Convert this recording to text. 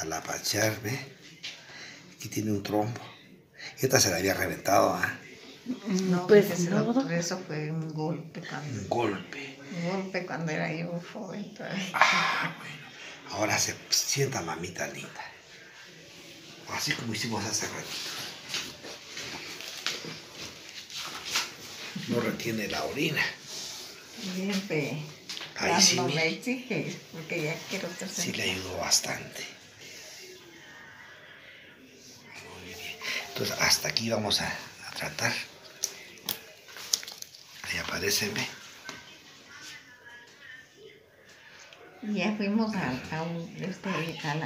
al apachar, ¿ve? Aquí tiene un trombo. Y esta se la había reventado, ¿ah? No, Pues pues ese no. doctor, eso fue un golpe cuando, Un golpe. un golpe cuando era yo joven. todavía. Ah, bueno. Ahora se sienta mamita linda. Así como hicimos hace ratito. No retiene la orina. Siempre Ahí sí me exige, porque ya quiero tercer. Sí le ayudó bastante. Muy bien. Entonces hasta aquí vamos a, a tratar. Ahí aparece, ve. Ya fuimos a, a un, este, al